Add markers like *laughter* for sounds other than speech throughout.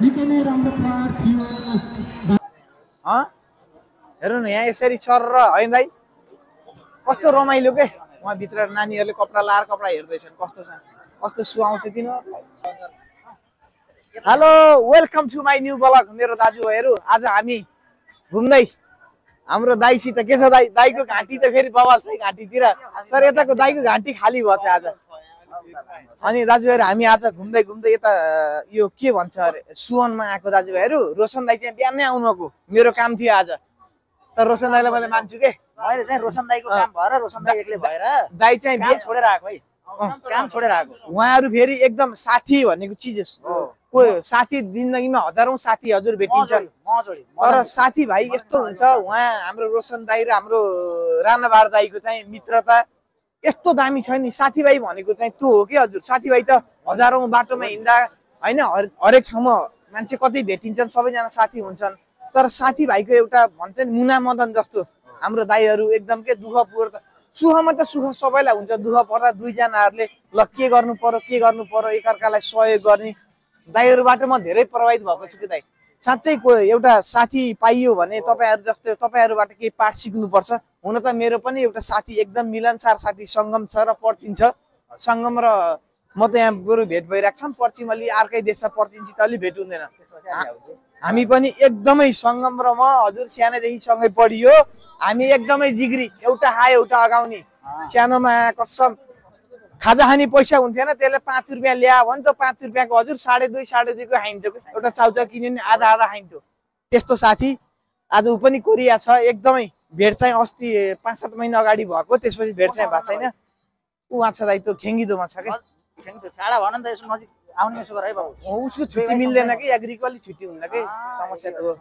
निकै नै राम्रो थियो। हेर्नु न यहाँ यसरी चर र होइन दाइ? कस्तो रमाइलो के? उहाँभित्र नानीहरूले कपडा लाएर कपडा हेर्दैछन् कस्तो छ? कस्तो सुहाउँछ तिनीहरूलाई hello welcome to my new blog मेरो दाजुभाइहरू आज हामी घुम्दै। हाम्रो दाईसित के छ दाई? दाईको घाँटी त फेरि बवाल छ है घाँटीतिर। तर यताको दाईको घाँटी खाली भएछ आज। अनि दाजुभाइहरू हामी आज घुम्दै घुम्दै यता यो के भन्छ अरे सुवनमा आएको दाजुभाइहरू रोशन दाई चाहिँ बिहानै आउनुभएको। मेरो काम थियो आज। तर रोशन दाईलाई मैले मान्छु के? मैले चाहिँ रोशन दाईको काम भएर रोशन दाई एक्लै भएर दाई चाहिँ काम बे- छोडेर आएको है। काम छोडेर आएको। उहाँहरू फेरि एकदम साथी भनेको चिज हो। को साथी जिन्दगीमा हजारौँ साथी हजुर भेटिन्छन् तर साथीभाइ यस्तो हुन्छ उहाँ हाम्रो रोशन दाई र हाम्रो राणाबार दाईको चाहिँ मित्रता यस्तो दामी छ नि। साथीभाइ भनेको चाहिँ त्यो हो कि? हजुर साथीभाइ त हजारौँ बाटोमा हिँड्दा होइन हर- हरेक ठाउँमा मान्छे कतै भेटिन्छन् सबैजना साथी हुन्छन्। तर साथीभाइको एउटा भन्छ नि मुना मदन जस्तो हाम्रो दाईहरू एकदम के दुःख पर्दा सुखमा त सुख सबैलाई हुन्छ दुःख पर्दा दुईजनाहरूले ल के गर्नु पर्यो के गर्नु पर्यो एकअर्कालाई सहयोग गर्ने दाईहरूबाट म धेरै प्रभावित भएको छु कि दाई? साँच्चै एउटा साथी पाइयो भने तपाईँहरू जस्तो तपाईँहरूबाट केही पाठ सिक्नुपर्छ। हुन त मेरो पनि एउटा साथी एकदम मिलनसार साथी सङ्गम छ र पर्चिन्छ सङ्गम र म त यहाँ बरु भेट भइरहेको छ। पर्चि अलि अर्कै देशमा पर्चिन्छ त अलि भेट हुँदैन। हामी पनि एकदमै सङ्गम र म हजुर सानैदेखि सँगै पढियो। हामी एकदमै जिग्री एउटा हाय एउटा अगाउने सानोमा कसम खाजा खाने पैसा हुन्थेन त्यसले पाँच रुपियाँ ल्या भने त पाँच रुपियाँको हजुर साढे दुई साढे दुईको खाइन्थ्यो एउटा चाउचाउ किन्यो भने आधा आधा खाइन्थ्यो त्यस्तो साथी आज ऊ पनि कोरिया छ एकदमै भेट चाहिँ अस्ति पाँच सात महिना अगाडि भएको त्यसपछि भेट चाहिँ भएको छैन। ऊ उहाँ छ दाइ त्यो खेङ्गिदोमा छ क्या त उसको छुट्टी मिल्दैन कि एग्रीको अलिक छुट्टी हुन्न कि? समस्या त हो।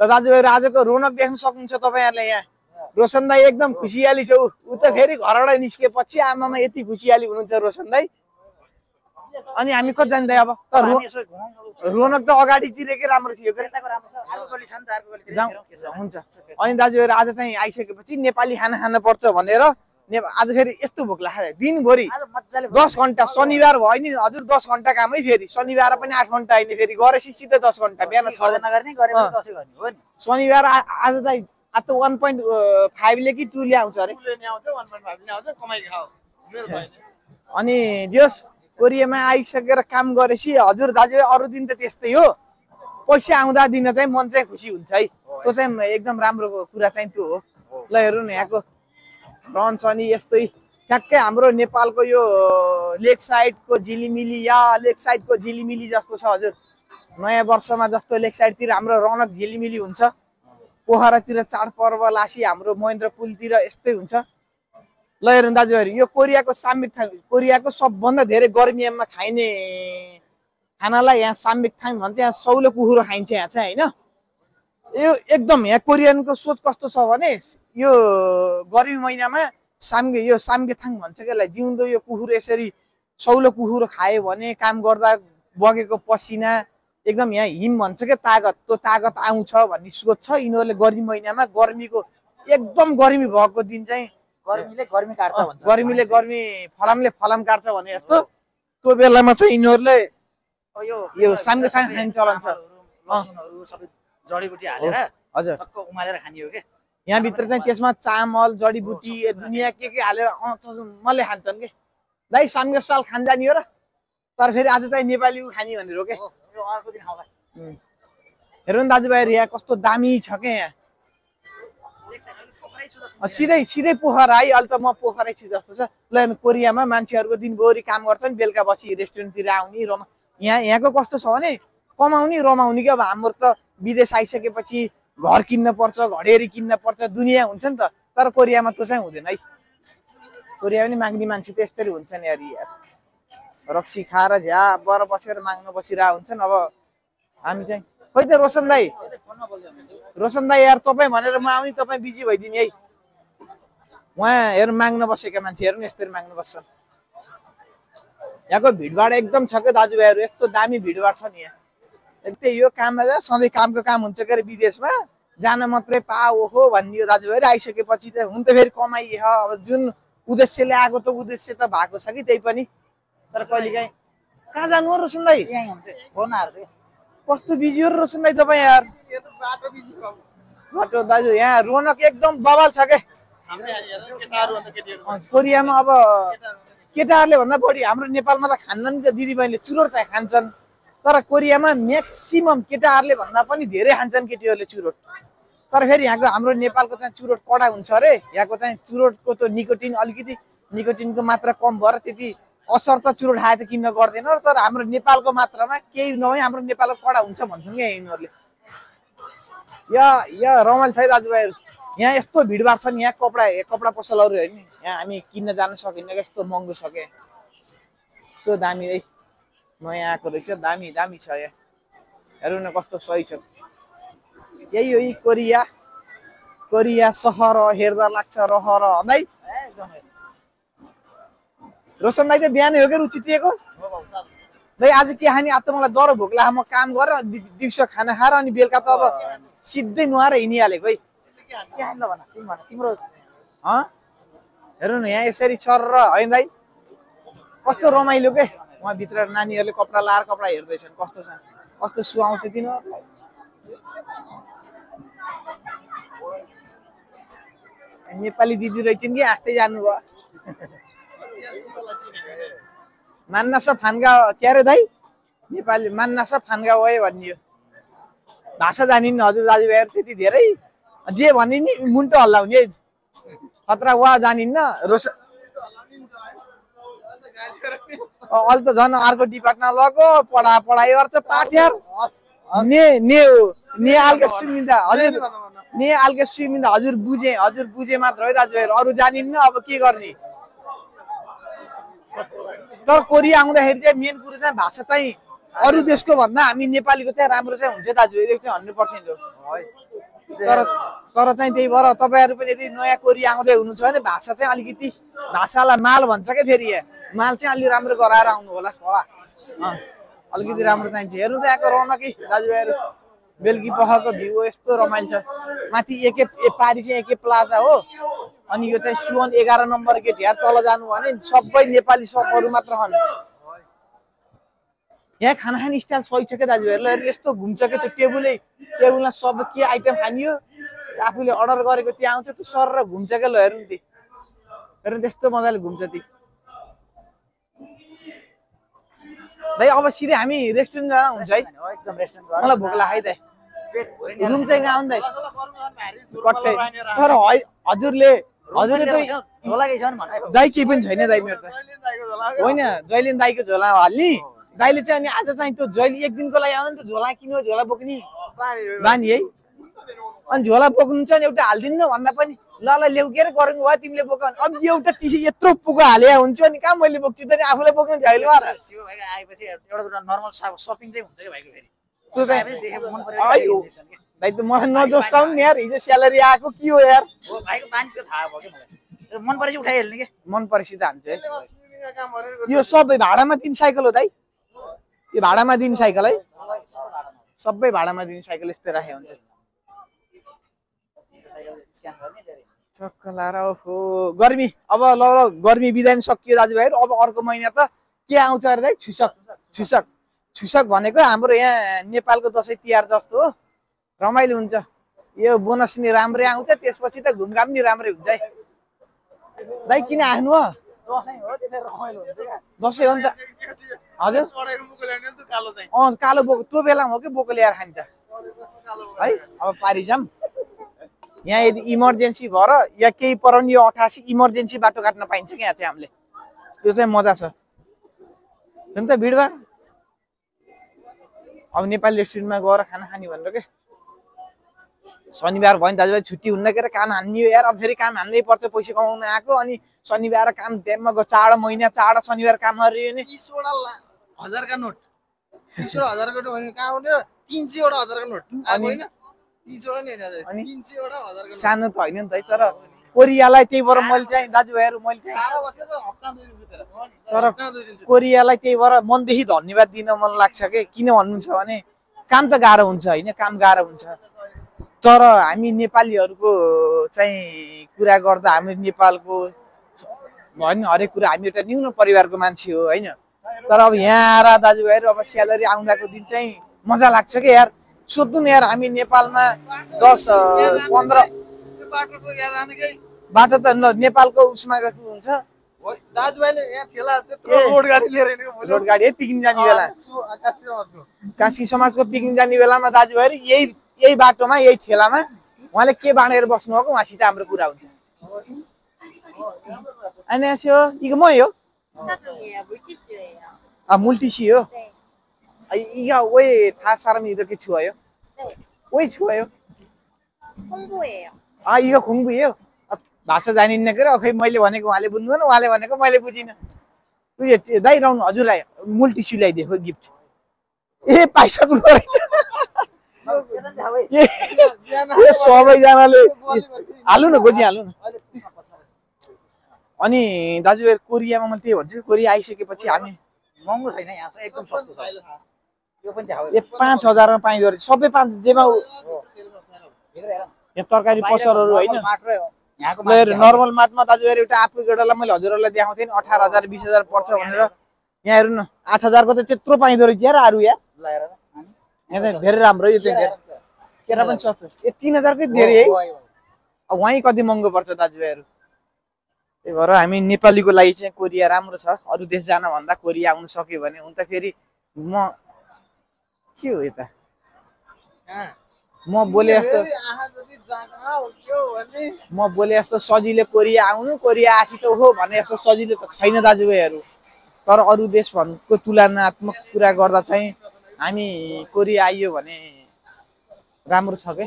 र दाजुभाइहरू आजको रौनक देख्न सक्नुहुन्छ तपाईँहरूले यहाँ। रोशन दाई एकदम खुसियाली छ। ऊ ऊ त फेरि घरबाट निस्केपछि आमामा यति खुसियाली हुनुहुन्छ रोशन दाई। अनि हामी कति जाँदै अब। रौनक त अगाडितिरकै राम्रो थियो क्या यताको राम्रो छ? हुन्छ। अनि दाजुभाइहरू आज चाहिँ आइसकेपछि नेपाली खाना खान पर्छ भनेर आज फेरि यस्तो भोक लाग्यो। दिनभरि दस घन्टा शनिबार भयो नि हजुर दस घन्टा कामै फेरि। शनिबार पनि आठ घन्टा होइन फेरि गरेपछि सिधै दस घन्टा। बिहान छ गर्दैन गर्ने गरे अँ। दसैँ गर्ने हो नि? शनिबार आज त आज त वान पोइन्ट फाइभले कि टूले आउँछ अरे? अनि जस कोरियामा आइसकेर काम गरेपछि हजुर दाजु अरू दिन त त्यस्तै हो। पैसा आउँदा दिन चाहिँ मन चाहिँ खुसी हुन्छ है। त्यो चाहिँ एकदम राम्रो कुरा चाहिँ त्यो हो। ल हेर्नु न यहाँको रहन्छ नि यस्तै। ठ्याक्कै हाम्रो नेपालको यो लेक साइडको झिलिमिली या लेक साइडको झिलिमिली जस्तो छ हजुर। नयाँ वर्षमा जस्तो लेक साइडतिर हाम्रो रौनक झिलिमिली हुन्छ। पोखरातिर चाडपर्व लासी हाम्रो महेन्द्र पुलतिर यस्तै हुन्छ। ल हेर्नु दाजुभाइ यो कोरियाको साम्बिक कोरियाको सबभन्दा धेरै गर्मीमा खाइने खानालाई यहाँ साम्बिक थाङ भन्छ यहाँ सौलो कुखुरो खाइन्छ यहाँ चाहिँ होइन? यो एकदम यहाँ कोरियनको सोच कस्तो छ भने यो गर्मी महिनामा साम्गे यो साम्गे थाङ भन्छ क्या यसलाई जिउँदो यो कुखुरो यसरी सौलो कुखुरो खायो भने काम गर्दा बगेको पसिना एकदम यहाँ हिम भन्छ क्या तागत त्यो तागत आउँछ भन्ने सोच छ। यिनीहरूले गर्मी महिनामा गर्मीको एकदम गर्मी भएको दिन चाहिँ गर्मीले गर्मी काट्छ भन्छ गर्मीले गर्मी फलामले फलाम काट्छ भने जस्तो त्यो बेलामा चाहिँ यिनीहरूले यो साम्गे थाङ खाने चलन छ। सबै जडीबुटी हालेर हजुर। उमालेर खाने हो क्या यहाँभित्र चाहिँ त्यसमा चामल जडीबुटी दुनियाँ के के हालेर अँ मले खान्छन् कि? दाइ साल खान जाने हो र। तर फेरि आज चाहिँ नेपाली उ खाने भनेर हो क्या अर्को दिन दाजुभाइहरू यहाँ कस्तो दामी छ क्या यहाँ? सिधै सिधै पोखरा है अहिले त म पोखरै छु जस्तो छ। ल कोरियामा मान्छेहरूको दिनभरि काम गर्छन् बेलुका बसी रेस्टुरेन्टतिर आउने रमा यहाँ यहाँको कस्तो छ भने कमाउने रमाउने कि अब हाम्रो त विदेश आइसकेपछि घर किन्न पर्छ घडेरी किन्न पर्छ दुनियाँ हुन्छ नि त। तर कोरियामा त्यो चाहिँ हुँदैन है। कोरिया पनि माग्ने मान्छे त यसरी हुन्छ नि यार यार। रक्सी खाएर झ्या बर बसेर माग्न बसिरहेको हुन्छन् अब। हामी चाहिँ खोइ त रोशन दाई रोशन दाई यार तपाईँ भनेर म आउने तपाईँ बिजी भइदिने है। उहाँ हेर्नु माग्न बसेका मान्छे हेर्नु यसरी माग्न बस्छन् यहाँको भिडभाड एकदम छ क्या दाजुभाइहरू यस्तो दामी भिडभाड छ नि यहाँ। त्यही यो काममा जा सधैँ कामको काम हुन्छ के अरे विदेशमा? जान मात्रै पा ओहो भन्ने यो दाजुभाइहरू आइसकेपछि त हुन त फेरि कमाइ ह अब जुन उद्देश्यले आएको त उद्देश्य त भएको छ कि त्यही पनि। तर कहिलेकाहीँ कहाँ जानु हो चाहिँ। कस्तो बिजी हो र रोशन दाई तपाईँ यार? बाटो दाजु यहाँ रोनक एकदम बवाल छ के? अँ, कोरियामा अब केटाहरूले भन्दा बढी हाम्रो नेपालमा त खान्नन् त दिदीबहिनीले चुरोट त खान्छन् तर कोरियामा म्याक्सिमम केटाहरूले भन्दा पनि धेरै खान्छन् केटीहरूले चुरोट। तर फेरि यहाँको हाम्रो नेपालको चाहिँ चुरोट कडा हुन्छ अरे यहाँको चाहिँ चुरोटको त्यो निकोटिन अलिकति निकोटिनको मात्रा कम भएर त्यति असर त चुरोट खाए त किन्न गर्दैन तर हाम्रो नेपालको मात्रामा केही नभए हाम्रो नेपालको कडा हुन्छ भन्छन् क्या यिनीहरूले। यहाँ यहाँ रमाइलो छ है दाजुभाइहरू। यहाँ यस्तो भिडभाड छ नि यहाँ कपडा कपडा पसलहरू हेर्नु नि। यहाँ हामी किन्न जान सकिन्न क्या, यस्तो महँगो छ क्या। यस्तो दामी है। नयाँ आएको रहेछ। दामी दामी छ यहाँ। हेरौँ न कस्तो सही छ। यही हो यही कोरिया। कोरिया सहर हेर्दा लाग्छ रहर। दाइ रोशन दाइ त बिहानै हो क्या रुचिटिएको दाइ आज के खाने आज त मलाई डह्रो भोक लाग्यो। म काम गरेर दिउँसो खाना खाएर अनि बेलुका त अब सिधै नुहाएर हिँडिहालेको है। के हेर्नु न यहाँ यसरी छर र होइन दाइ? कस्तो रमाइलो के? उहाँभित्र नानीहरूले कपडा लाएर कपडा हेर्दैछन् कस्तो छ? कस्तो सुहाउँछ तिनीहरूलाई नेपाली दिदी रहेछन् कि हाँस्दै जानुभयो? मान्ना सब फान्गा के अरे दाइ? नेपाली मान्ना सब फान्गा भयो भनियो भाषा जानिन् हजुर दाजुभाइहरू त्यति धेरै। जे भने नि मुन्टो हल्लाउने खतरा वा जानिन्न रोस अहिले त झन् अर्को डिपार्टमेन्ट लगो पढा पढाइ गर्छ पाठ्यार। ने ने हो ने आल्के सुनिँदा हजुर। ने आल्के सुनिँदा हजुर बुझे हजुर बुझे मात्र है दाजुभाइहरू अरू जानिन्न अब के गर्ने? तर कोरिया आउँदाखेरि चाहिँ मेन कुरो चाहिँ भाषा चाहिँ अरू देशको भन्दा हामी नेपालीको चाहिँ राम्रो चाहिँ हुन्छ दाजुभाइ चाहिँ हन्ड्रेड पर्सेन्ट हो। तर तर चाहिँ त्यही भएर तपाईँहरू पनि यदि नयाँ कोरिया आउँदै हुनुहुन्छ भने भाषा चाहिँ अलिकति भाषालाई माल भन्छ क्या फेरि यहाँ? माल चाहिँ अलि राम्रो गराएर आउनु होला अँ, अलिकति राम्रो चाहिन्छ हेर्नु त यहाँको रौनकी दाजुभाइहरू। बेलुकी पखको भ्यू यस्तो रमाइलो छ। माथि एके पारी चाहिँ एके प्लाजा हो। अनि यो चाहिँ सुवन एघार नम्बर गेट। हेर तल जानु भने सबै नेपाली सपहरू मात्र छन्। यहाँ खाना खाने स्टाइल सही छ क्या दाजुभाइहरूलाई यस्तो घुम्छ क्या त्यो टेबुलै टेबुलमा सब के आइटम खानियो आफूले अर्डर गरेको त्यहाँ आउँछ त्यो सर र घुम्छ क्या ल हेर्नु ती हेर्नु त्यस्तो मजाले घुम्छ ती दाइ अब सिधै हामी रेस्टुरेन्ट जाँदा हुन्छ है एकदम रेस्टुरेन्ट मलाई भोक लाग्यो है दाइ रुम चाहिँ कहाँ आउँदै कट्टै तर हजुरले हजुरले त दाइ केही पनि छैन दाइ मेरो त होइन जहिले दाईको झोला हाल्ने दाइले चाहिँ अनि आज चाहिँ त्यो जहिले एक दिनको लागि आउँदा नि त झोला किन्यो झोला बोक्ने। बानी है। अनि झोला बोक्नु चाहिँ एउटा हालिदिनु न भन्दा पनि ल ल ल्याउ के अरे गरौँ भयो तिमीले बोक। अब एउटा टिसी यत्रो पुगो हाले हुन्छ अनि कहाँ मैले बोक्छु त नि? आफूलाई बोक्नु शिव भाइको आएपछि एउटा नर्मल सपिङ चाहिँ हुन्छ भाइको त्यो। दाइ त मलाई नजोसाउनु नि यार हिजो स्यालेरी आएको के हो यार? भाइको बानीको थाहा भयो कि मलाई मन परेपछि उठाइहाल्ने कि? मन परेपछि त हान्छ है यो सबै भाडामा दिने साइकल हो दाइ। यो भाडामा दिने साइकल है? सबै भाडामा दिने साइकल यस्तै राखे हुन्छ ओहो। गर्मी। अब ल ल गर्मी बिदा नि सकियो दाजुभाइहरू। अब अर्को महिना त के आउँछ अरे दाइ? छुसक छुसक छुसक भनेको हाम्रो यहाँ नेपालको दसैँ तिहार जस्तो हो। रमाइलो हुन्छ। यो बोनस नि राम्रै आउँछ। त्यसपछि त घुमघाम नि राम्रै हुन्छ है। दाइ किन आफ्नो हो? दसैँ हो नि त। हजुर। कालो बोको त्यो बेलामा हो कि बोको ल्याएर खान्छ है अब पारिजाम। यहाँ यदि इमर्जेन्सी भएर या केही पराउने यो अठासी इमर्जेन्सी बाटो काट्न पाइन्छ क्या यहाँ चाहिँ हामीले। यो चाहिँ मजा छ। त भिडभाड। अब नेपाली रेस्टुरेन्टमा गएर खाना खाने भनेर के? शनिबार भयो नि दाजुभाइ छुट्टी हुन्न के अरे काम हान्ने हो यार। अब फेरि काम हान्नै पर्छ पैसा कमाउन आएको अनि शनिबार काम ड्याममा गयो। चाँडो महिना चाँडो शनिबार काम गरियो ला- हजारका नोट। हजारको नोट कहाँ तिन सयवटा हजारको नोट। आएको होइन? नि सानो त होइन नि त है तर कोरियालाई त्यही भएर मैले चाहिँ दाजुभाइहरू मैले तेरो कोरियालाई त्यही भएर मनदेखि धन्यवाद दिन मन लाग्छ कि? किन भन्नुहुन्छ भने काम त गाह्रो हुन्छ होइन? काम गाह्रो हुन्छ। तर हामी नेपालीहरूको चाहिँ कुरा गर्दा हामी नेपालको भयो नि हरेक कुरा हामी एउटा न्यून परिवारको मान्छे हो होइन तर अब यहाँ आएर दाजुभाइहरू अब स्यालेरी आउँदाको दिन चाहिँ मजा लाग्छ कि यार सोध्नु न यार हामी नेपालमा दस पन्ध्र बाटो त नेपालको उसमा जस्तो हुन्छ। रोड गाडी है पिकनिक जाने बेला। कास्की समाजको पिकनिक जाने बेलामा दाजुभाइहरू यही यही बाटोमा यही ठेलामा उहाँले के बाँडेर बस्नुभएको उहाँसित हाम्रो कुरा हुन्छ 안녕하세요. 이거 뭐예요? 사탕이에요. 물티슈예요. 아 물티슈요? 네. 아, 이- 이거 왜 다 사람이 이렇게 좋아요? 네. 왜 좋아요? 홍보예요. 아 이거 공부예요? 아, भाषा जानिन्न के खै मैले भनेको उहाँले बुझ्नु भएन उहाँले भनेको मैले बुझिनँ उयो त्यो दाइ रहनु हजुरलाई मूल टिस्यु ल्याइदिएको गिफ्ट ए पाइसक्नु रहेछ ए ए, सबैजनाले हाल्नु न गोजी हाल्नु न। अनि दाजुभाइ कोरियामा मैले त्यही भन्छु कोरिया आइसकेपछि हामी महँगो छैन यहाँ एकदम सस्तो छ। ए पाँच हजारमा पाइँदो रहेछ सबै पाँच जेमा यहाँ तरकारी पसलहरू होइन। नर्मल माटमा दाजुभाइ एउटा आफू गेडालाई मैले हजुरहरूलाई देखाउँथेँ नि अठार हजार बिस हजार पर्छ भनेर। यहाँ हेर्नु न आठ हजारको त त्यत्रो पाइँदो रहेछ। यार अरू यार? यहाँ त धेरै राम्रो यो चाहिँ केरा पनि सस्तो। ए तिन हजारकै धेरै है। अब वहीँ कति महँगो पर्छ दाजुभाइहरू? त्यही भएर हामी नेपालीको लागि चाहिँ कोरिया राम्रो छ। अरू देश जान भन्दा कोरिया आउनु सक्यो भने हुन त फेरि म के हो यता? म बोले जस्तो म बोले जस्तो सजिलो कोरिया आउनु कोरिया आसी त हो भने जस्तो सजिलो त छैन दाजुभाइहरू। तर अरू देश भन्नुको तुलनात्मक कुरा गर्दा चाहिँ हामी कोरिया आइयो भने राम्रो छ के?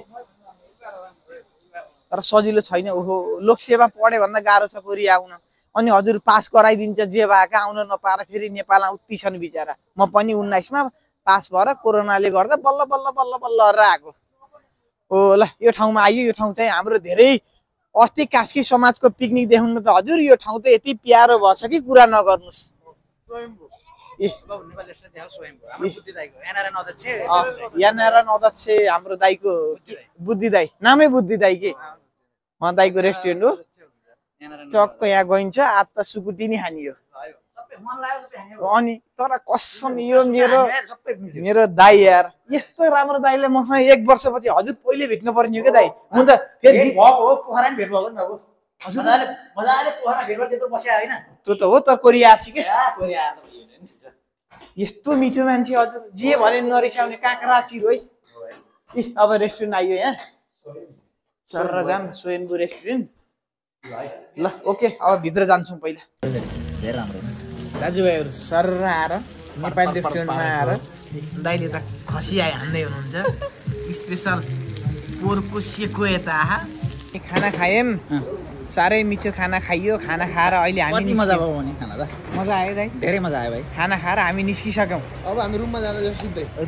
तर सजिलो छैन। ओहो लोकसेवा पढ्यो भन्दा गाह्रो छ कोरिया आउन। अनि हजुर पास गराइदिन्छ जे भएको आउन नपाएर फेरि नेपालमा उति छन् बिचरा। म पनि उन्नाइसमा पास भएर कोरोनाले गर्दा बल्ल बल्ल बल्ल बल्ल आएको। हो ल यो ठाउँमा आइयो। यो ठाउँ चाहिँ हाम्रो धेरै अस्ति कास्की समाजको पिकनिक देखाउनु त हजुर यो ठाउँ त यति प्यारो भएछ कि कुरा नगर्नुहोस्। एनआरएन अध्यक्ष हाम्रो दाईको बुद्धि दाई। नामै बुद्धि दाई के? उहाँ दाईको रेस्टुरेन्ट हो। टक्क यहाँ गइन्छ आज त सुकुटी नै हानियो। अनि तर कसम यो मेरो। मेरो दाई यार यस्तो राम्रो दाईले मसँग एक वर्षपछि हजुर पहिले भेट्नु पर्ने हो क्या दाई। म त फेरि भेट भएको पोखरा मजाले भेटबाट त्यत्रो बस्यो होइन। त्यो त हो तर कोरिया आसी के? कोरिया आएर त भेट्यो नि ठिक छ। यस्तो मिठो मान्छे हजुर। जे भने नरिसाउने काँक्रा चिरो है। इ अब रेस्टुरेन्ट आइयो यहाँ सर जाम स्वयम्भू रेस्टुरेन्ट ल ओके अब भित्र जान्छौँ पहिला। धेरै राम्रो दाजुभाइहरू सर आएर नेपाली रेस्टुरेन्टमा आएर दाइले त खसी आइ हान्दै हुनुहुन्छ। स्पेसल पोरको सेको यता खाना खायौँ। साह्रै मिठो खाना खाइयो खाना खाएर अहिले हामी कति मजा। भयो भने खाना त? मजा आयो दाइ। धेरै मजा आयो भाइ। खाना खाएर हामी निस्किसक्यौँ। अब हामी रुममा जाँदा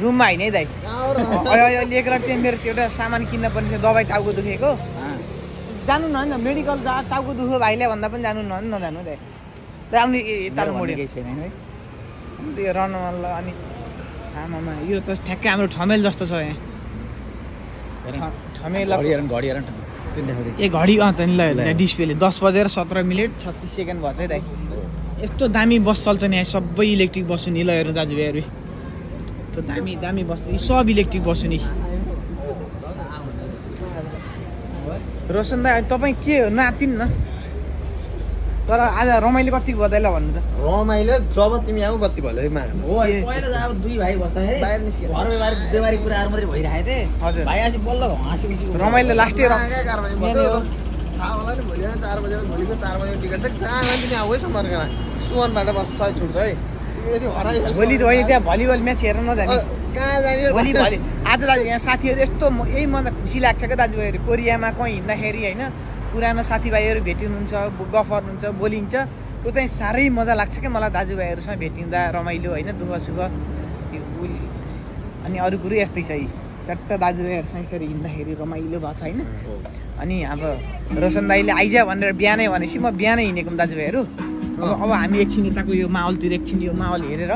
रुममा होइन है दाइ? अहिले एक रात चाहिँ मेरो त्यो एउटा सामान किन्न पर्ने थियो दबाई टाउको दुखेको। जानु न होइन मेडिकल जा टाउको दुख्यो भाइले भन्दा पनि जानु न नजानु दाइ। दाइ आउने यता केही छैन है। त्यो रनमल्ल अनि आमामा यो त ठ्याक्कै हाम्रो ठमेल जस्तो छ यहाँ। ठमेल घडी हेर ए घडी अँ त नि ल डिस्प्लेले दस बजेर सत्र मिनट छत्तिस सेकेन्ड भएछ है दाइ। यस्तो दामी बस चल्छ नि यहाँ सबै इलेक्ट्रिक बस नि। ल हेर्नु दाजुभाइहरू त्यो दामी दामी बस यी सब इलेक्ट्रिक बस नि। रोशन दाई तपाईँ के हो? नातिन न। तर आज रमाइलो कति बधाई ल भन्नु त? रमाइलो जब तिमी आऊ बत्ती भयो है माग हो। पहिला त अब दुई भाइ बस्दाखेरि बाहिर निस्केर। घर व्यवहार व्यवहारिक कुराहरू मात्रै भइरहेको थिएँ। हजुर। भाइ हाँसी बल्ल हाँसी खुसी रमाइलो लास्टै रम थाहा होला नि भोलि चार बजे भोलिको चार बजेको टिकट चाहिँ कहाँ गयो तिमी आऊ है समर्कना सुवनबाट बस सय छुट्छ है। भोलि त होइन त्यहाँ भलिबल म्याच हेर्न नजाने। कहाँ जाने भोलि भोलि। आज दाजु यहाँ साथीहरू यस्तो यही मलाई खुसी लाग्छ क्या दाजुभाइहरू। कोरियामा कहीँ हिँड्दाखेरि होइन? पुरानो साथीभाइहरू भेटिनुहुन्छ गफ गर्नुहुन्छ बोलिन्छ त्यो चाहिँ साह्रै मजा लाग्छ क्या मलाई दाजुभाइहरूसँग भेटिँदा रमाइलो होइन दुःख सुख अनि अरू कुरो यस्तै छ यी। चट्ट दाजुभाइहरूसँग यसरी हिँड्दाखेरि रमाइलो भएको छ होइन। अनि अब रोशन दाईले आइज भनेर बिहानै भनेपछि म बिहानै हिँडेको दाजुभाइहरू। अब अब हामी एकछिन यताको यो माहौलतिर एकछिन यो माहौल हेरेर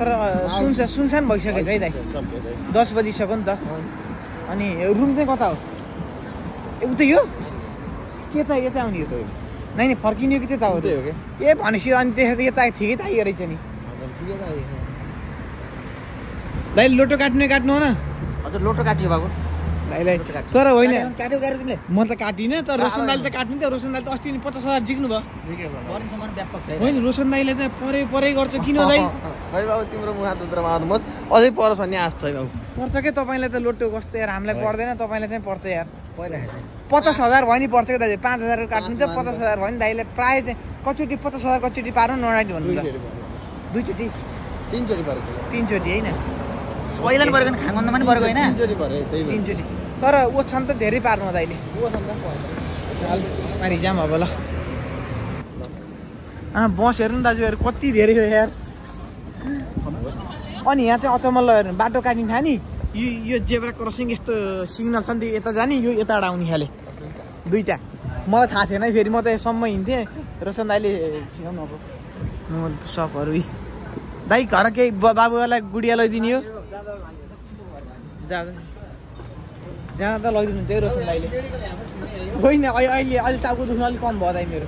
तर सुन्छ सुनसान भइसकेको छ है दाइ दस बजिसक्यो नि त। अनि रुम चाहिँ कता हो? उतै यो के त यता आउने हो नै नि फर्किने हो कि त्यता हो उतै हो ए भनेपछि अनि त्यसरी त यता ठिकै त आइयो रहेछ नि। दाइ लोटो काट्ने काट्नु हो न। हजुर लोटो काटियो बाबु। तर होइन। काट्यो गएर तिमीले? म त काटिनँ तर रोशन दाइले त काट्नु थियो। रोशन दाइले त अस्ति नि पचास हजार जिक्नु भयो गर्ने सामान व्यापक छ होइन रोशन दाइले त परे परै गर्छ किन हो दाइ *laughs* है बाबु तिम्रो मुख हात उद्रमा आउनुहोस् अझै परोस् भन्ने आश छ बाबु। पर्छ के तपाईँलाई त लोटो कस्तो यार? हामीलाई पर्दैन तपाईँलाई चाहिँ पर्छ यार। पहिला पचास हजार भयो नि पर्छ क्या दाजु पाँच हजार काट्नु थियो पचास हजार भयो नि दाइले। प्रायः चाहिँ कचोटि पचास हजार कचोटि पार नराइट भन्नु दुईचोटि तिनचोटि तिनचोटि होइन। पहिला नि परेको खाङन्दामा नि परेको होइन? तिनचोटि तर ओछ्यान त धेरै पार्नु दाइले। पर्छ पानी जाम अब ल। बस हेर्नु नि दाजुहरू कति धेरै हो यार। अनि यहाँ चाहिँ अचम्म ल हेर्नु। बाटो काटिने थाहा नि। यो यो जेब्रा क्रसिङ यस्तो सिग्नल छ नि यता जाने यो यताबाट आउने खाले। दुइटा मलाई थाहा थिएन फेरि म त यसम्म हिँड्थेँ। रोशन दाइले सिकाउनु अब म सपहरू। यी। दाइ घर केही ब- बाबुलाई गुडिया लैदिने हो? जाँदा। त लैदिनुहुन्छ है रोशन दाइले होइन अहिले अहिले टाउको दुख्नु अलिक कम भयो दाइ मेरो।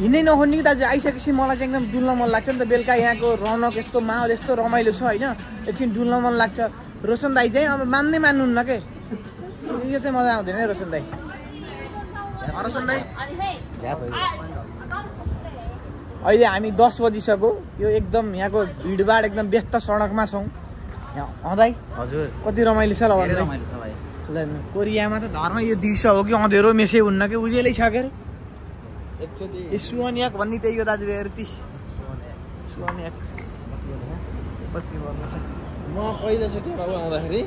हिँड्नै नखोज्ने कि दाजु? आइसकेपछि मलाई चाहिँ एकदम डुल्न मन लाग्छ नि त। बेलुका यहाँको रौनक यस्तो माहौल यस्तो रमाइलो छ होइन? एकछिन डुल्न मन लाग्छ। रोशन दाई चाहिँ अब मान्दै मान्नुहुन्न के? यो चाहिँ मजा आउँदैन है रोशन दाई रोशन दाई अहिले हामी दस बजिसक्यो यो एकदम यहाँको भिडभाड एकदम व्यस्त सडकमा छौँ यहाँ अँदाई हजुर। कति रमाइलो छ ल कोरियामा त धर्म यो दिउँसो हो कि अँधेरो मेसे हुन्न कि उजेलै छ के अरे सुवनियाक भन्ने त्यही हो दाजुभाइहरू ती। सुवनियाक। कति भन्नु छ म पहिलोचोटि बाबु आउँदाखेरि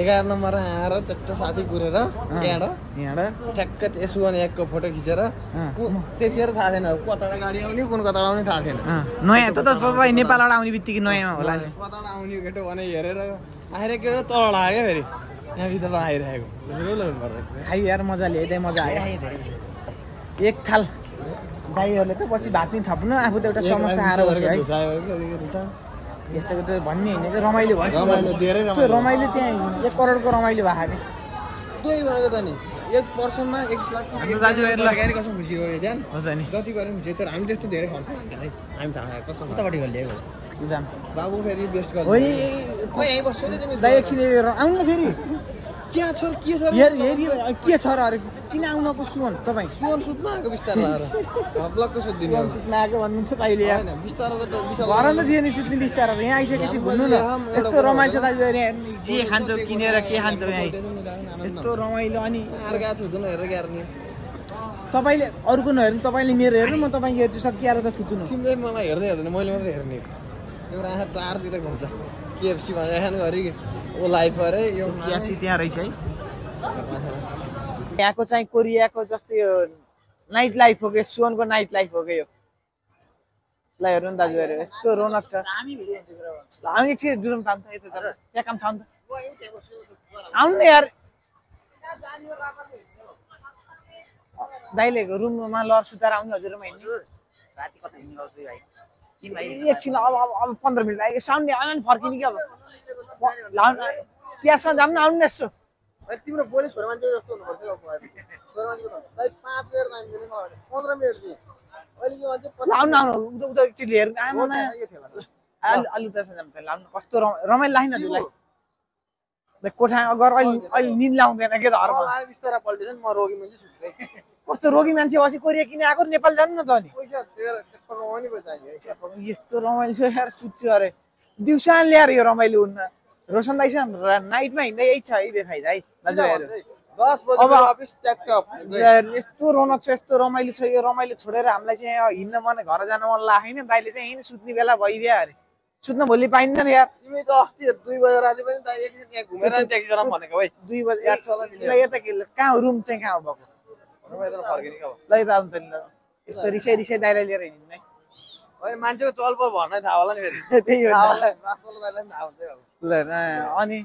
एघार नम्बर आएर चट्ट साथी कुरेर यहाँबाट ठ्याक्क यस वान एकको फोटो खिचेर त्यतिखेर थाहा थिएन। कताबाट गाडी आउने कुन कताबाट आउने थाहा थिएन। नयाँ त त सबै नेपालबाट आउने बित्तिकै नयाँमा होला नि। कताबाट आउने केटो भने हेरेर आएर केटो तल आयो फेरि। यहाँ भित्र आइरहेको। खाइ यार मजाले यतै मजा आयो। एक थाल। दाईहरूले त पछि भात पनि थप्नु आफू त एउटा समस्या आएर बस्यो है। त्यस्तोको त भन्ने होइन। कि रमाइलो भयो। रमाइलो, धेरै रमाइलो। त्यो रमाइलो। त्यहाँ एक करोडको रमाइलो भएको नि दुई भनेको त नि एक पर्सनमा एक लाख लगानी कसम खुसी हो ध्यान हुन्छ नि। जति गरे खुसी तर हामी त्यस्तो धेरै खर्च हामी थाहा कसम। उतापट्टि जाम बाबु फेरि बेस्ट हो गर्छ। नि खोइ यहीँ बस्छु नि तिमी। दाइ एकछिन आउनु न फेरि। क्या छ र? के छ के छ र? अरे किन आउनको सुवन तपाईँ सुवन सुत्न आएको बिस्तार लगाएर *laughs* ब्लकको सुत्दिने। सुत्न आएको भन्नुहुन्छ होइन बिस्तारो त विशाल घर त थिएन सुत्ने बिस्तारो। यहाँ आइसकेपछि घुम्नु न। यस्तो रमाइलो छ यहाँ जे खान्छौ किनेर के खान्छौ यहाँ? यस्तो रमाइलो अनि। अर्का थुत्नु हेरेर ग्यार्ने तपाईँले अरूको नहेर्नु तपाईँले मेरो हेर्नु म तपाईँ हेर्छु सकिएर त थुत्नु। तिमीले मलाई हेर्दै हेर्दैन मैले मात्रै हेर्ने। तिम्रो आँखा चारतिर घुम्छ। केएफसी भनेर खानु घरि ओ लाइफ अरे यो ग्यासी त्यहाँ रहेछ है। यहाँको चाहिँ कोरियाको जस्तै यो नाइट लाइफ हो कि सुवनको नाइट लाइफ हो कि यो? ल हेर्नु नि दाजुभाइहरू यस्तो रौनक छ। हामी भिडियो हेर्नु ल आउनु एकछिन डुरुम थाहा त। यता त्यहाँ काम छ नि त। आउनु न यार। दाइले रुममा लर सुताएर आउने हजुरमा हिँड्नु। एकछिन अब अब अब पन्ध्र मिनट लाग्यो साउन्ड आउनु नि फर्किने कि अब। लाउनु त्यहाँसम्म जाऊँ न आउनु न यसो तिम्रो बोली छोरा मान्छे जस्तो हुनुपर्छ। छोरा मान्छेको त पाँच मिनट पन्ध्र मिनट अहिले के भन्छ ल आउनु उता उता हेर्नु आमा अलि जाऊँ त लाउनु कस्तो रमाइलो लाग्यो नि कोठा अगर अहिले अहिले निन्द लाउँदैन के त हरमा बिस्तारा पल्टेछ नि म रोगी मान्छे सुत्छु कस्तो रोगी मान्छे पछि कोरिया किन आएको नेपाल जानु न त अनि कमाउने पैसा चाहियो यस्तो रमाइलो छ यार सुत्छु अरे दिउँसा ल्याएर यो रमाइलो हुन्न रोशन दाइसँग नाइटमा हिँड्दा यही छ है बेफाइदा है दाजुभाइहरू यस्तो रौनक छ यस्तो रमाइलो छ यो रमाइलो छोडेर हामीलाई चाहिँ हिँड्न मन घर जान मन लागेन दाइले चाहिँ यहीँ सुत्ने बेला भइदियो अरे सुत्न भोलि पाइँदैन यार तिमी त अस्ति दुई बजे राति पनि दाइ एकछिन यहाँ घुमेर ट्याक्सी चलाउँ भनेको है दुई बजे याद छ होला नि? ल यता के कहाँ रुम चाहिँ कहाँ भएको ल यता आउनु त यस्तो रिसाइ रिसाइ दाइलाई लिएर हिँड्नु। है होइन मान्छेको चलपल भन्नै थाहा होला नि फेरि। *laughs* त्यही हो नि। होला नि, ल न- अनि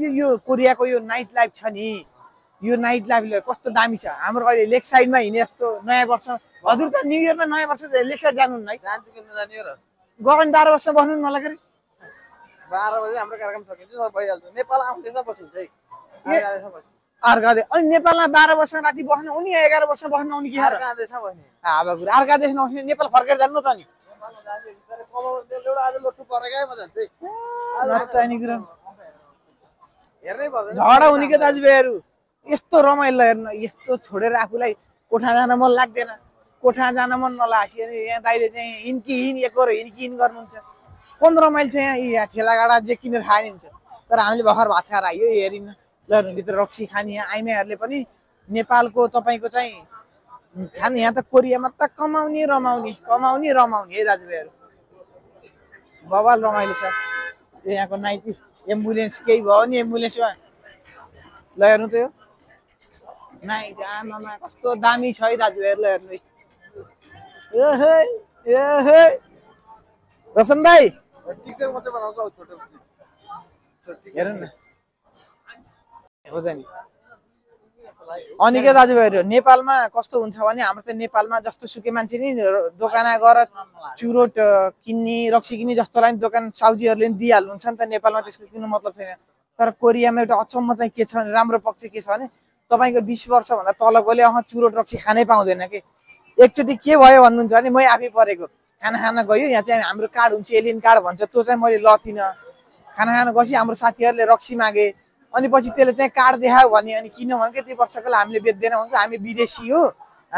यो यो कोरियाको यो नाइट लाइफ छ नि यो नाइट लाइफ कस्तो दामी छ। हाम्रो अहिले लेक साइडमा हिँड्ने जस्तो नयाँ वर्ष। हजुर त न्यु इयरमा नयाँ वर्ष लेक साइड जानुहुन्न है। जान्छु किन र गगन बाह्र वर्ष बस्नु मलाई के अरे बाह्र बजी हाम्रो कार्यक्रम सकिन्छ सब भइहाल्छ। नेपाल आउँदैछ बसिन्छ है। ए- आउँदैछ बस्नु। अर्का देश अनि नेपालमा बाह्र वर्ष राति बस्नु आउने एघार वर्ष बस्नु कि अर्को देश नबस्ने नेपाल फर्केर जानु त नि। है। नचाहिने कुरा झगडा हुने क्या दाजुभाइहरू? यस्तो रमाइलो हेर्नु यस्तो छोडेर आफूलाई कोठा जान मन लाग्दैन। कोठा जान मन नलासी अनि यहाँ दाइले चाहिँ हिन्की हिँड एक हिन्की हिँड गर्नुहुन्छ। पन्ध्र माइल छ यहाँ यहाँ ठेलागाडा जे किनेर खाने हुन्छ। तर हामीले भर्खर भात खाएर आयो हेरिन भित्र रक्सी खाने यहाँ आइमाईहरूले पनि नेपालको तपाईँको चाहिँ खाने यहाँ त कोरियामा त कमाउने रमाउने कमाउने रमाउने है दाजुभाइहरू। बवाल रमाइलो छ। यो यहाँको नाइटी एम्बुलेन्स केही भयो नि एम्बुलेन्समा? ल हेर्नु त यो। नाइट आमामा कस्तो दामी छ है दाजुभाइहरू ल हेर्नु ए ए। रोशन भाइ। टिकटक मात्रै बनाउँछ हौ छोटो। हेर्नु न। हुन्छ अनि के दाजुभाइहरू नेपालमा कस्तो हुन्छ भने हाम्रो त नेपालमा जस्तो सुकै मान्छे नि दोकान गएर चुरोट किन्ने रक्सी किन्ने जस्तोलाई नि दोकान साउजीहरूले नि दिइहाल्नुहुन्छ नि त नेपालमा त्यसको किन्नु मतलब छैन। तर कोरियामा एउटा अचम्म चाहिँ के छ भने राम्रो पक्ष के छ भने तपाईँको बिस वर्षभन्दा तलकोले अह चुरोट रक्सी खानै पाउँदैन कि। एकचोटि के भयो भन्नुहुन्छ भने मै आफै परेको। खाना खान गयो यहाँ चाहिँ हाम्रो कार्ड हुन्छ एलियन कार्ड भन्छ त्यो चाहिँ मैले लथिनँ। खाना खान गएपछि हाम्रो साथीहरूले रक्सी मागे। अनि पछि त्यसले चाहिँ कार्ड देखायो भने अनि किन भने त्यो वर्षको हामीले बेच्दैन भन्छ हामी विदेशी हो।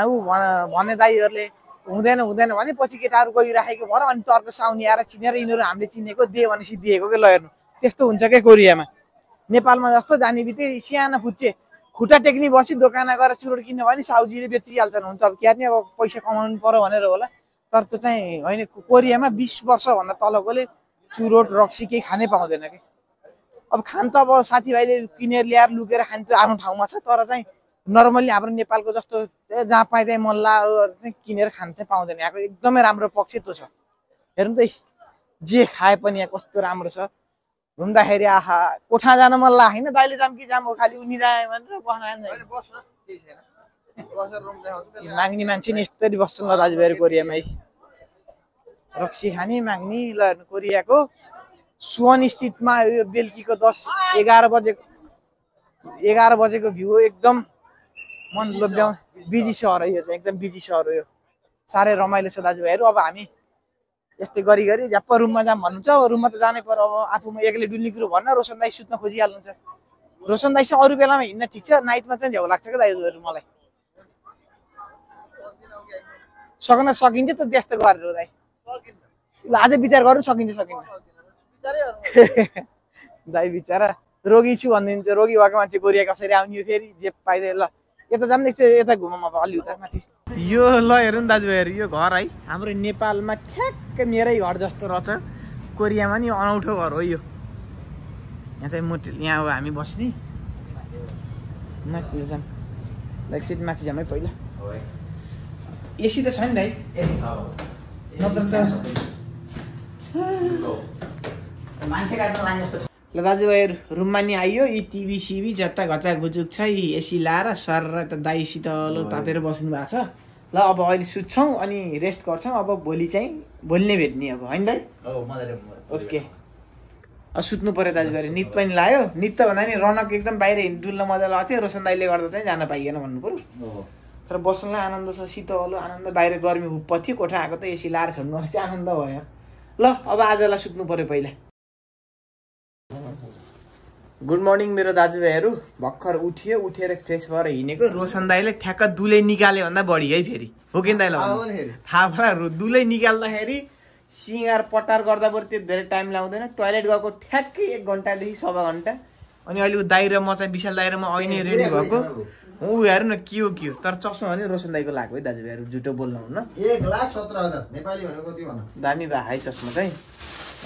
ऊ भन- भने दाईहरूले हुँदैन हुँदैन भने पछि केटाहरू गइराखेको भएर अनि तर्को साउनी आएर चिनेर यिनीहरू हामीले चिनेको दे भनेपछि दिएको के ल हेर्नु। त्यस्तो हुन्छ क्या कोरियामा? नेपालमा जस्तो जाने बित्तिकै सानो फुच्चे खुट्टा टेक्नी बसी दोकान गएर चुरोट किन्यो भने साउजीले बेचिहाल्छन्। हुन्छ अब क्यार्ने अब पैसा कमाउनु पर्यो भनेर होला। तर त्यो चाहिँ होइन कोरियामा बिस वर्षभन्दा तलकोले चुरोट रक्सी केही खानै पाउँदैन कि? अब खान त अब साथीभाइले किनेर ल्याएर लुकेर खाने त्यो आफ्नो ठाउँमा छ तर चाहिँ नर्मल्ली हाम्रो नेपालको जस्तो जहाँ पाए त्यहीँ मल्ला चाहिँ किनेर खान चाहिँ पाउँदैन। यहाँको एकदमै राम्रो पक्ष त्यो छ। हेर्नु त जे खाए पनि यहाँ कस्तो राम्रो छ। घुम्दाखेरि आहा कोठा जान मन लाग्यो होइन? दाइले जाम कि जाम हो खालि उनी जाए भनेर बस्न माग्ने मान्छे नि यस्तरी बस्छन् ल दाजुभाइहरू कोरियामा है रक्सी खाने माग्ने ल हेर्नु कोरियाको सुवन स्थितमा यो बेलुकीको दस एघार बजेको एघार बजेको भ्यू एकदम मन लोभ्याउ। बिजी सहर यो चाहिँ एकदम बिजी सहर हो यो। साह्रै रमाइलो छ दाजुभाइहरू अब हामी यस्तै गरी गरी झ्याप्प रुममा जाम भन्नुहुन्छ। अब रुममा त जानै पर्यो। अब आफूमा एक्लै डुल्ने कुरो भन्न रोशन दाई सुत्न खोजिहाल्नुहुन्छ। रोशन दाई चाहिँ अरू बेलामा हिँड्न ठिक छ? नाइटमा चाहिँ झ्याउ लाग्छ क्या दाजुभाइहरू मलाई? सक्न सकिन्छ त त्यस्तो गरेर दाइ ल अझै विचार गर्नु सकिन्छ सकिन्छ। *laughs* दाइ बिचरा रोगी छु भनिदिन्छ रोगी भएको मान्छे कोरिया कसरी आउने फेरि जे पाइदियो ल। यता जाऊँ न यता घुमाउँ अब अलि उता माथि। यो ल हेरौँ न दाजुभाइहरू यो घर है हाम्रो नेपालमा ठ्याक्कै मेरै घर जस्तो रहेछ। कोरियामा नि अनौठो घर हो यो। यहाँ चाहिँ मोटे यहाँ अब हामी बस्ने। माथि ल एकचोटि माथि जाऊँ है पहिला। एसी त छ नि दाइ नत्र त। मान्छे काट्न लाने जस्तो ल दाजुभाइहरू रुममा नि आइयो यी टिभी सिभी जता घचा घुचुक छ यी एसी लाएर सर र त दाइसित लो तापेर बस्नु भएको छ। ल अब अहिले सुत्छौँ अनि रेस्ट गर्छौँ। अब भोलि चाहिँ भोलि नै भेट्ने अब होइन दाइ हो ओके। अब सुत्नु पऱ्यो दाजुभाइहरू नित पनि लायो। नित त भन्दा नि रनक एकदम बाहिर डुल्न मजा लगाएको थियो रोशन दाइले गर्दा चाहिँ जान पाइएन भन्नु पऱ्यो। हो तर बस्नुलाई आनन्द छ शीतलो आनन्द बाहिर गर्मी हुप्प थियो। कोठा आएको त एसी लाएर छोड्नु चाहिँ आनन्द भयो। ल अब आजलाई सुत्नु पऱ्यो पहिला। गुड मर्निङ मेरो दाजुभाइहरू। भर्खर उठ्यो उठेर फ्रेस भएर हिँडेको। रोशन दाईले ठ्याक्क दुलै निकाल्यो भन्दा बढी है फेरि। हो कि दाइलाई थाहा रु- दुलै निकाल्दाखेरि सिँगार पटार गर्दा बरु त्यो धेरै टाइम लाग्दैन टोइलेट गएको ठ्याक्कै एक घन्टादेखि सवा घन्टा। अनि अहिले ऊ दाइ र म चाहिँ विशाल दाइ र म अहिले रेडी भएको। ऊ हेर्नु न के हो के हो। तर चस्मा भने रोशन दाईको लाग्यो है दाजुभाइहरू झुटो बोल्नु हुन्न। एक लाख सत्र हजार। नेपाली भनेको भन? दामी भए है चस्मा चाहिँ।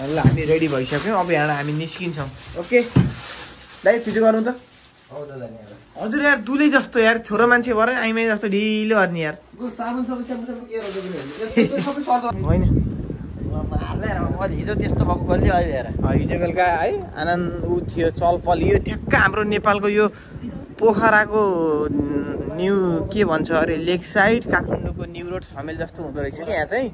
ल हामी रेडी भइसक्यौँ। अब यहाँबाट हामी निस्किन्छौँ। ओके। दाइ छिटो गर्नु त। यार। हजुर यार दुलै जस्तो यार छोरो मान्छे भएर आइमाई जस्तो ढिलो यार। हेर्नु। यस्तो सबै सर्ट होइन। हिजो त्यस्तो भएको कसले अहिले हेर। हिजो बेलुका है आनन्द ऊ थियो चलपल यो ठ्याक्क हाम्रो नेपालको यो पोखराको न्यु के भन्छ अरे लेक साइड काठमाडौँको न्यु रोड समेल जस्तो हुँदो रहेछ कि यहाँ चाहिँ।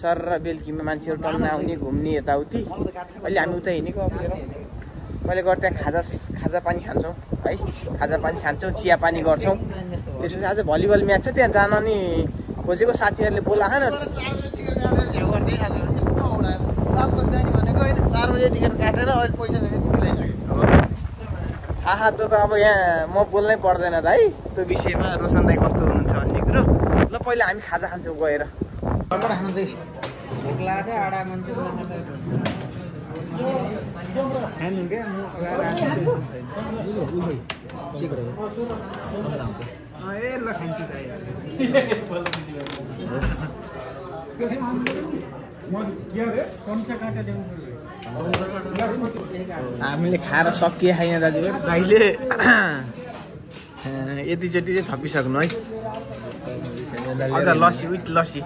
सर र बेलुकीमा मान्छेहरू टल्न आउने घुम्ने यताउति। अहिले हामी उता हिँडेको अब। हेरौँ मैले गर्दा त्यहाँ खाजा खाजा पानी खान्छौँ है? खाजा पानी खान्छौँ चिया पानी गर्छौँ। त्यसपछि आज भलिबल म्याच छ त्यहाँ जान नि खोजेको साथीहरूले बोलाएन चार बजे टिकट काटेर अहिले पैसा आहा त्यो त अब यहाँ म बोल्नै पर्दैन त है? त्यो विषयमा रोशन दाई कस्तो हुनुहुन्छ भन्ने कुरो? ल पहिला हामी खाजा खान्छौँ गएर। भोक लागेको थियो आडा मान्छे। खानु क्या म ए ल खान्छु हामीले खाएर सकिए छैन दाजुभाइ दाइले यतिचोटि चाहिँ थपिसक्नु है। अझ लसी विथ लसी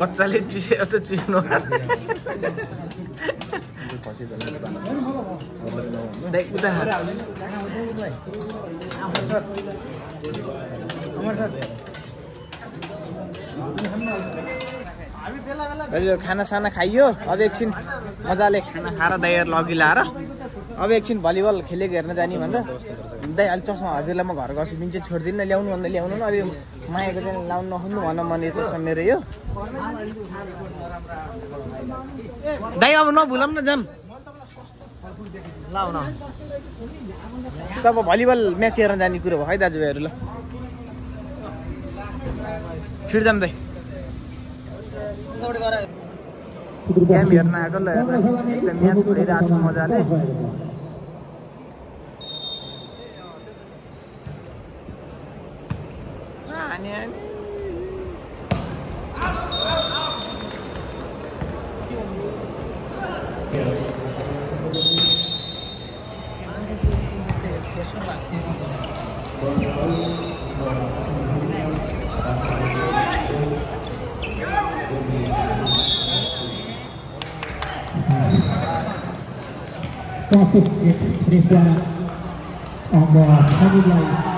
बच्चाले चुसे जस्तो दाजु खानासाना खाइयो? अब एकछिन मजाले खाना खाएर दाइहरू लगी लाएर अब एकछिन भलिबल खेलेको हेर्न जाने भनेर। दाइ अहिले चस्मा हजुरलाई म घर गर्छु दिन चाहिँ छोडिदिनु ल्याउनु भन्दा ल्याउनु न अहिले मायाको चाहिँ लाउनु नखोज्नु भन मन यो चस्मा मेरो यो। दाइ अब नभुलौँ न जाम। तब भलिबल म्याच हेर्न जाने कुरो भयो है दाजुभाइहरू ल। छिट जाम दाइ। गेम हेर्न आएको ल हेर्न एकदम म्याच भइरहेको छ मजाले। हानी हानी proses Rizwan Onggo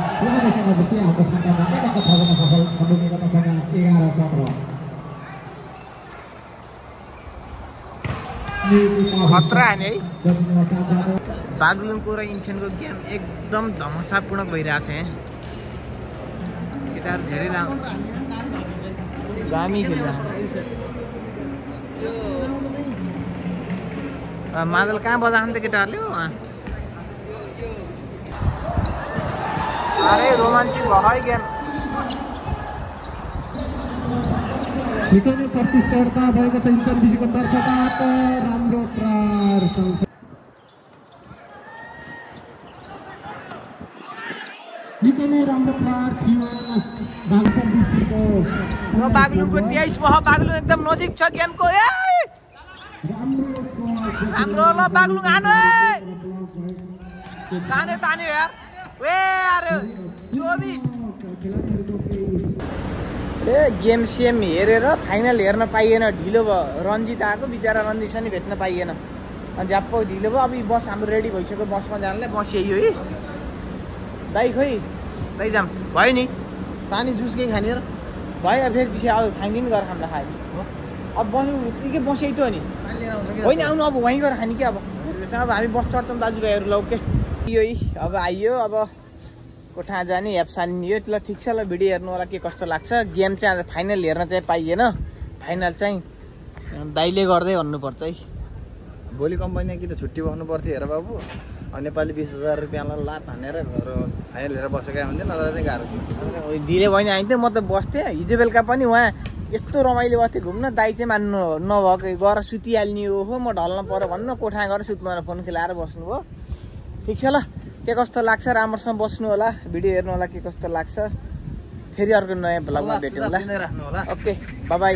हाने है बागलुङको र इन्चेनको गेम एकदम धमसापूर्ण भइरहेछ केटाहरू धेरै राम्रो दामी मादल कहाँ बजाएको केटाहरूले? हो अरे रोमान्चिक भयो है गेम। निकै प्रतिस्पर्धा भएको छ इन्चन बिसीको तर्फबाट राम्रो प्रहार निकै नै राम्रो प्रहार थियो यो बागलुङको तेइस भयो बागलुङ एकदम नजिक छ गेमको ए! हाम्रो ल बागलुङ हानु है। तान्यो तान्यो यार। ए गेम सेम हेरेर फाइनल हेर्न पाइएन ढिलो भयो रन्जित आएको बिचरा रन्जित नि भेट्न पाइएन अनि झ्याप्प ढिलो भयो अब यो बस हाम्रो रेडी भइसक्यो बसमा जानलाई बस यही हो है दाइ खोइ दाइ जाम भयो नि पानी जुस केही खाने र भयो अब फेरि पछि अब खाइदिनु गरेर खाँदा खायो अब बस्नु के बस यही त हो नि कि होइन आउनु अब वहीँ गएर खाने कि अब अब हामी बस चढ्छौँ दाजुभाइहरू ल ओके यो है। अब आइयो अब कोठा जाने एप्सानी यो ल ठिक छ ल भिडियो हेर्नु होला के कस्तो लाग्छ। गेम चाहिँ आज फाइनल हेर्न चाहिँ पाइएन। फाइनल चाहिँ दाइले गर्दै भन्नुपर्छ है। भोलि कम्पनीमा कि त छुट्टी बस्नु पर्थ्यो हेर बाबु। नेपाली बिस हजार रुपियाँलाई लात हानेर घर फाइनल हेरेर बसेका हुन्थ्यो नत्र चाहिँ गाह्रो थियो। ढिले भयो भने आइन्थ्यो। म त बस्थेँ। हिजो बेलुका पनि उहाँ यस्तो रमाइलो बस्थेँ घुम्न दाइ चाहिँ मान्नु नभएको। गएर सुतिहाल्ने हो म ढल्न पऱ्यो भन्न कोठा गएर सुत्नु फोन खेलाएर बस्नुभयो। ठिक छ ल। के कस्तो लाग्छ? राम्रोसँग बस्नु होला। भिडियो हेर्नु होला के कस्तो लाग्छ। फेरि अर्को नयाँ भ्लगमा भेट्यौँ होला। Okay by